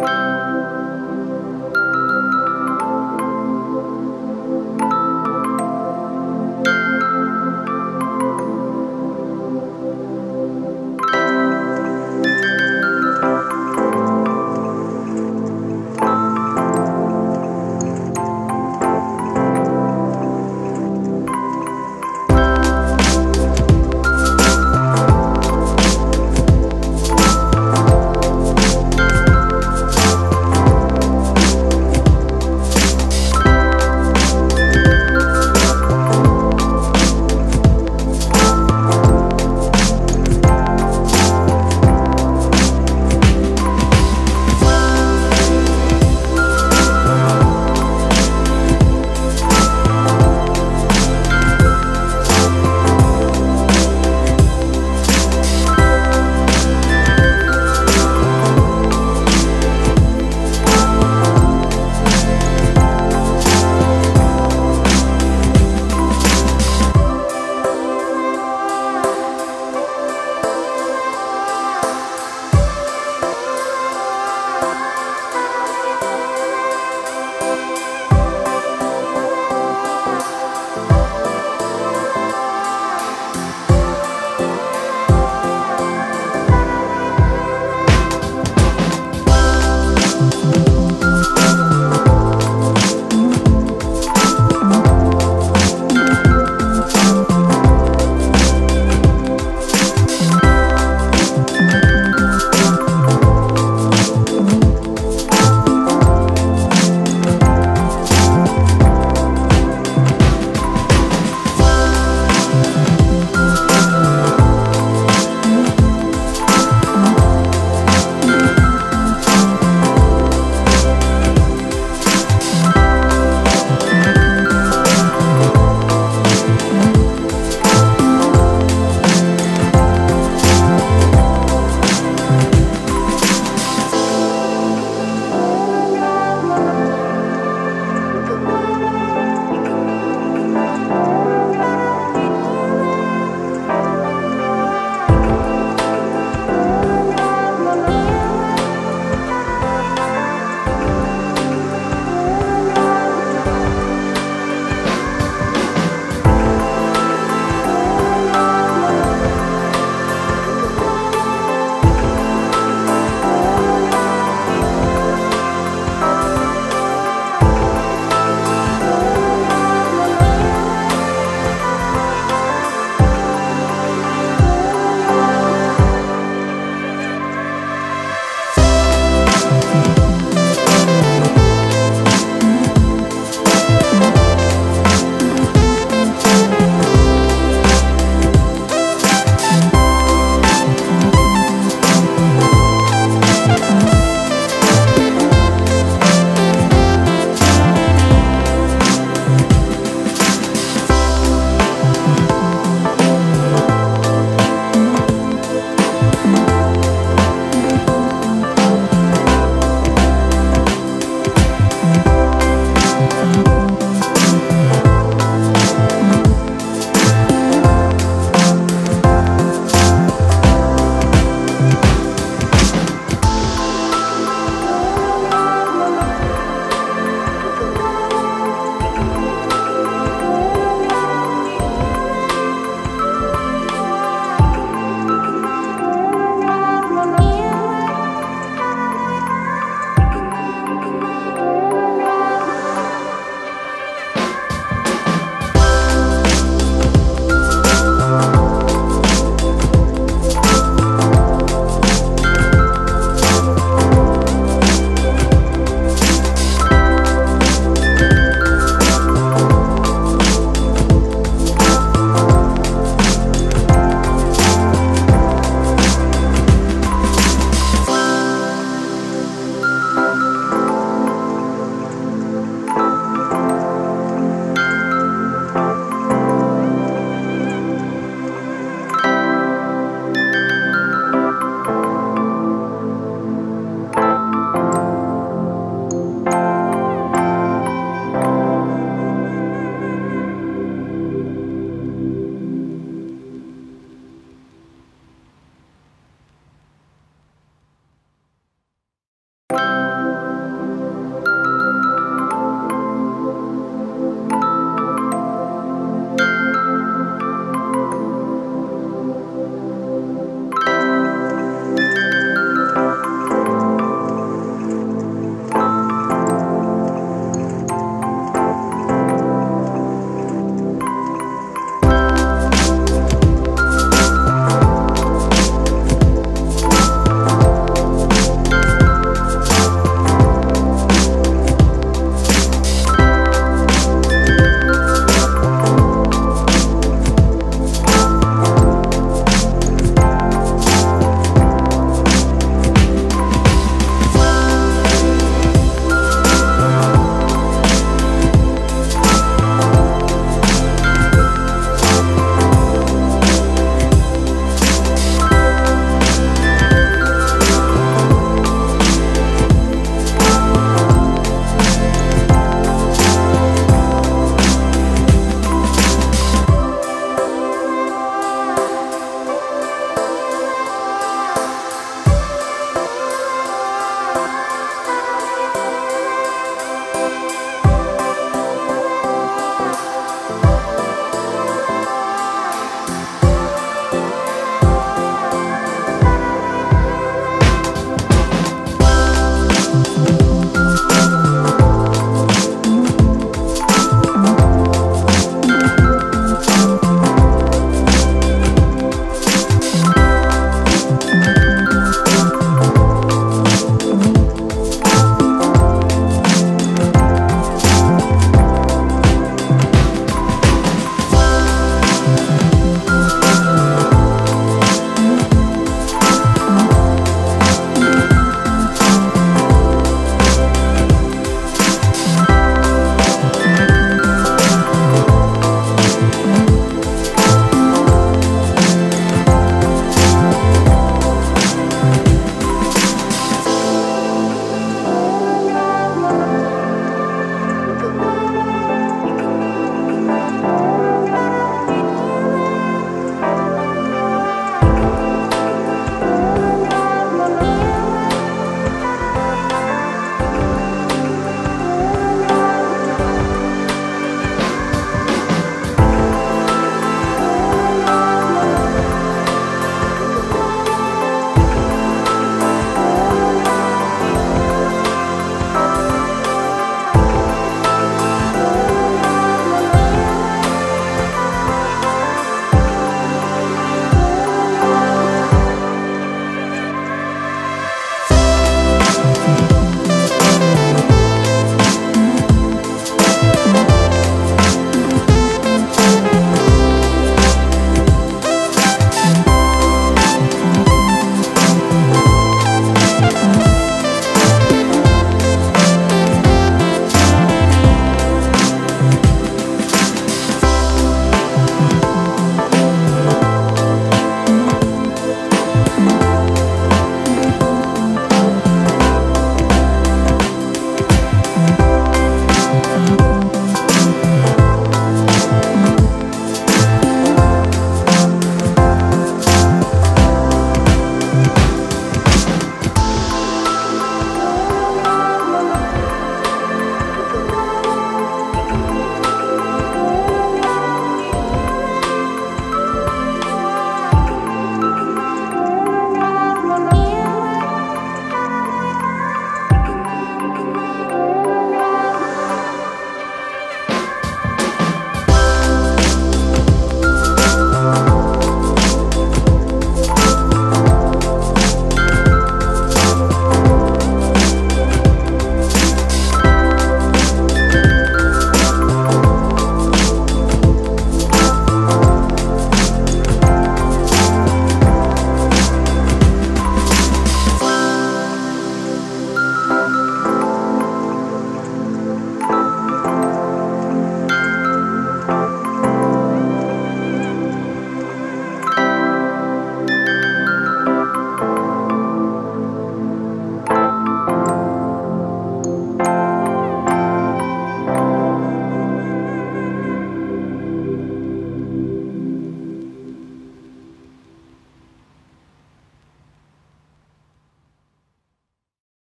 you